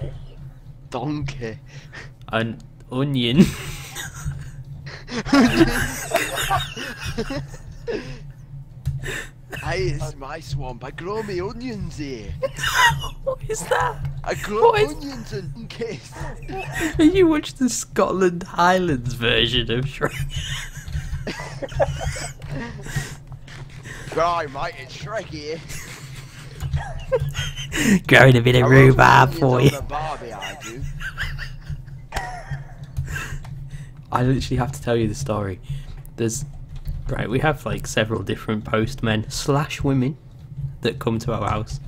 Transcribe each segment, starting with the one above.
Donkey. Donkey. An onion. Hey, it's my swamp. I grow me onions here. what is that? I grow What is- onions and donkeys. You watched the Scotland Highlands version of Shrek. Right, mate, it's Shrek here. Growing a bit of rhubarb for you. I literally have to tell you the story. There's right, we have like several different postmen slash women that come to our house.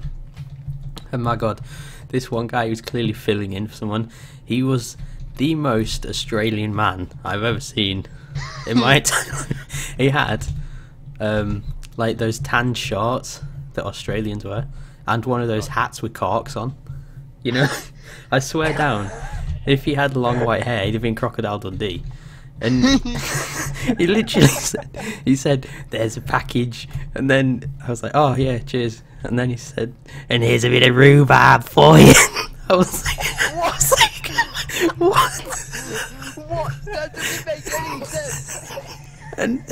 And my god, this one guy who's clearly filling in for someone, he was the most Australian man I've ever seen in my entire life. He had um like those tan shorts that Australians wear and one of those hats with corks on. You know, I swear down, if he had long white hair, he'd have been Crocodile Dundee. And he literally said, he said, "There's a package," and then I was like, "Oh yeah, cheers." And then he said, "And here's a bit of rhubarb for you." I was like, I was like, "What?" What? That doesn't make any sense. And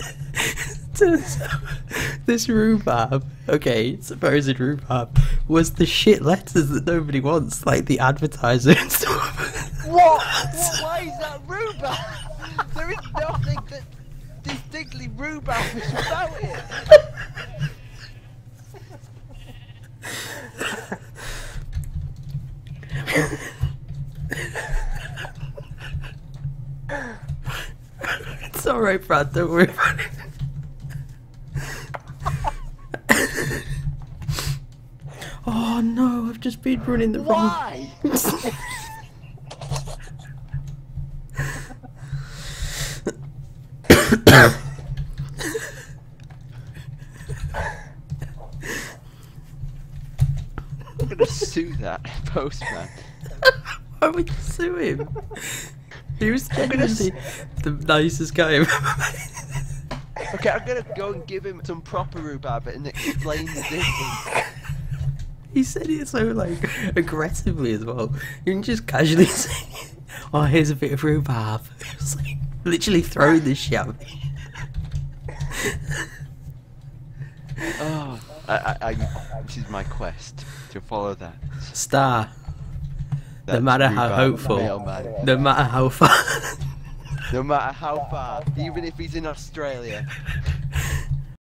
this rhubarb, okay, supposed rhubarb, was the shit letters that nobody wants, like the advertiser and stuff. What? what? Why is that rhubarb? There is nothing that distinctly rhubarbish about it. It's alright, Brad, don't worry about it. Oh no, I've just been running the wrong. Why? I'm gonna sue that postman. Why would you sue him? He was genuinely the nicest guy. Okay, I'm gonna go and give him some proper rhubarb and explain the difference. He said it so like aggressively as well. You can just casually say, "Oh, here's a bit of rhubarb." It was like literally throwing this shit at me. Oh, I, I, I, this is my quest to follow that. Star. No matter how hopeful, mailman. no matter how far. No matter how far, even if he's in Australia.